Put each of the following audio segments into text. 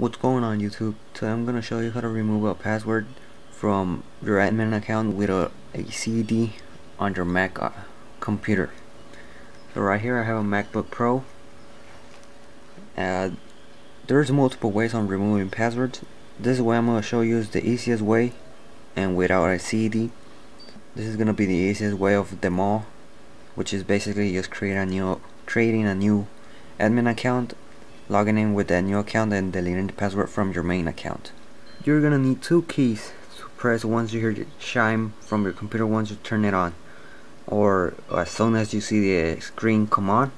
What's going on YouTube? Today I'm going to show you how to remove a password from your admin account with a, a CD on your Mac uh, computer. So right here I have a MacBook Pro. Uh, there's multiple ways on removing passwords. This way I'm going to show you is the easiest way and without a CD. This is going to be the easiest way of them all which is basically just create a new creating a new admin account logging in with that new account and deleting the password from your main account. You're gonna need two keys to press once you hear the chime from your computer once you turn it on or as soon as you see the screen come on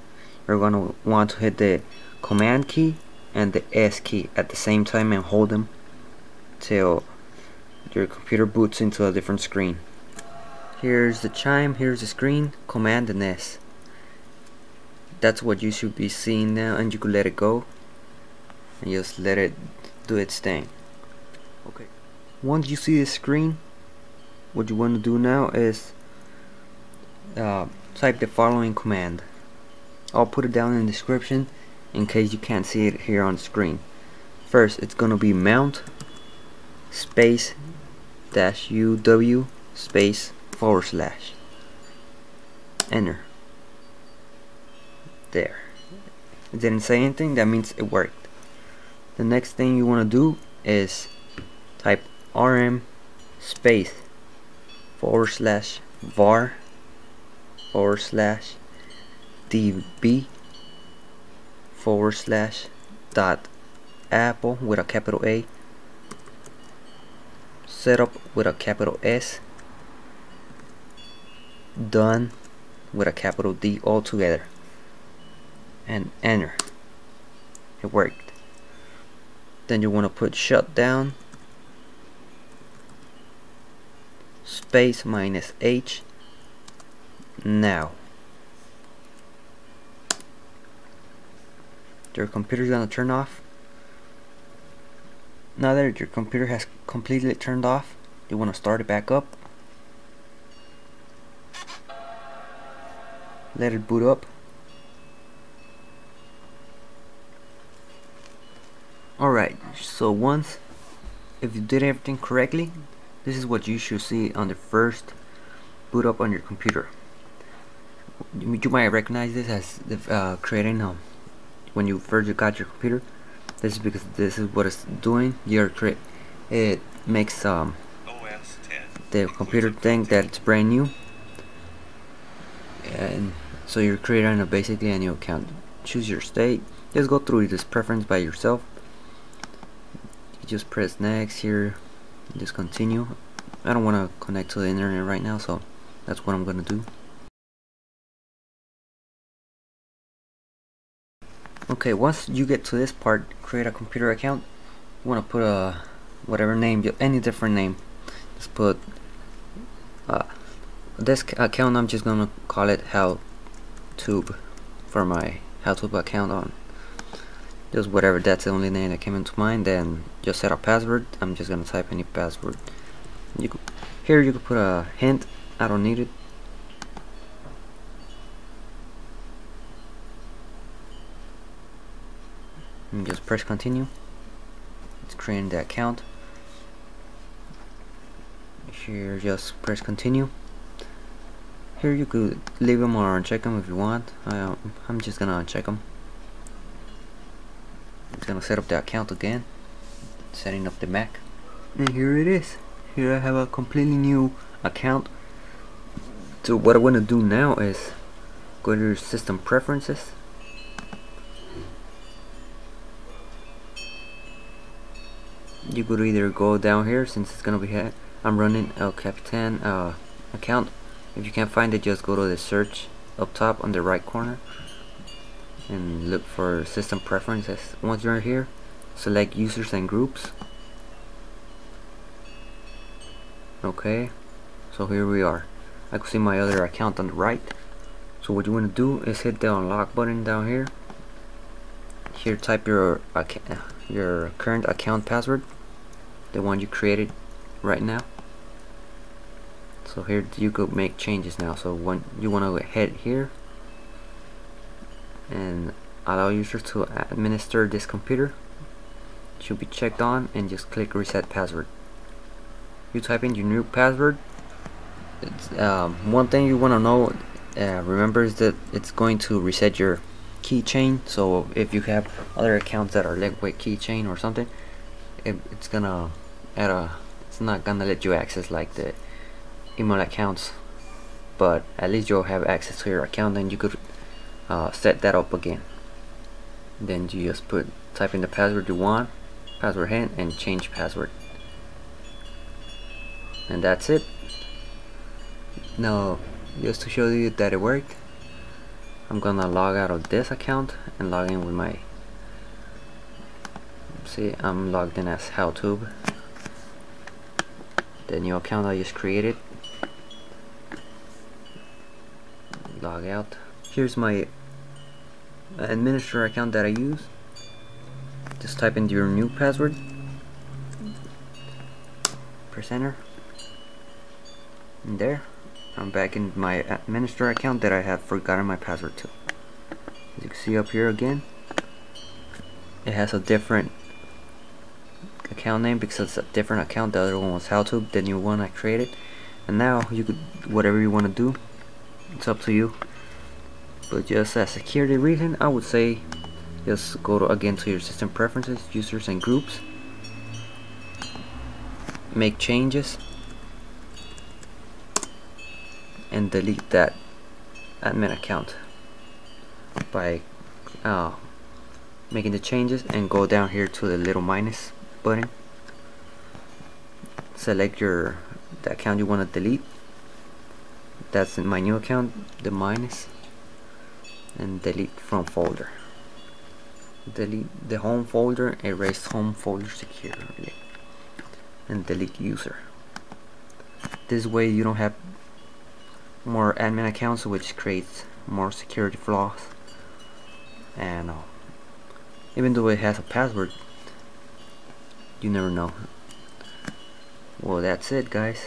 you're gonna want to hit the command key and the S key at the same time and hold them till your computer boots into a different screen. Here's the chime, here's the screen, command and S that's what you should be seeing now and you could let it go. And just let it do its thing. Okay. Once you see the screen what you want to do now is uh, type the following command. I'll put it down in the description in case you can't see it here on screen. First it's gonna be mount space dash uw space forward slash. Enter there. It didn't say anything that means it worked. The next thing you want to do is type rm space forward slash var forward slash db forward slash dot apple with a capital A setup with a capital S done with a capital D all together and enter. It worked. Then you want to put shutdown space minus H. Now. Your computer is gonna turn off. Now that your computer has completely turned off you want to start it back up. Let it boot up Alright, so once if you did everything correctly, this is what you should see on the first boot up on your computer. You, you might recognize this as the, uh, creating um, when you first got your computer. This is because this is what it's doing. Your create it makes um the computer think that it's brand new, and so you're creating a basically a new account. Choose your state. Just go through this preference by yourself you just press next here just continue. I don't want to connect to the internet right now so that's what I'm gonna do. Okay once you get to this part create a computer account you want to put a whatever name any different name. Just put uh, this account I'm just gonna call it how tube for my how account on just whatever that's the only name that came into mind then just set a password. I'm just gonna type any password. You could, here you could put a hint I don't need it. And just press continue. It's creating the account. Here just press continue. Here you could leave them or uncheck them if you want. I, I'm just gonna uncheck them gonna set up the account again. Setting up the Mac. And here it is. Here I have a completely new account. So what I want to do now is go to system preferences. You could either go down here since it's gonna be here I'm running El Capitan uh, account. If you can't find it just go to the search up top on the right corner and look for system preferences. Once you're here select users and groups. Okay so here we are. I can see my other account on the right. So what you want to do is hit the unlock button down here. Here type your your current account password the one you created right now. So here you could make changes now. So when you want to head here and allow users to administer this computer. Should be checked on and just click reset password. You type in your new password. Um, one thing you want to know uh, remember is that it's going to reset your keychain. So if you have other accounts that are linked with keychain or something it, it's gonna a it's not gonna let you access like the email accounts. But at least you'll have access to your account and you could uh, set that up again. Then you just put type in the password you want password hint and change password. And that's it. Now just to show you that it worked I'm gonna log out of this account and log in with my see I'm logged in as HowTube. The new account I just created. Log out. Here's my administrator account that I use. Just type in your new password. Press enter. And there I'm back in my administrator account that I have forgotten my password to. As you can see up here again it has a different account name because it's a different account. The other one was HowTube the new one I created. And now you could whatever you want to do it's up to you but just as security reason I would say just go to again to your system preferences users and groups. Make changes. And delete that admin account by uh, making the changes and go down here to the little minus button. Select your the account you want to delete. That's in my new account the minus and delete from folder. Delete the home folder erase home folder securely and delete user. This way you don't have more admin accounts which creates more security flaws. And uh, even though it has a password you never know. Well that's it guys.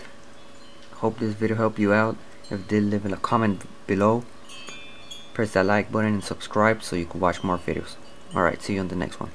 Hope this video helped you out. If did leave a comment below press that like button and subscribe so you can watch more videos. Alright see you on the next one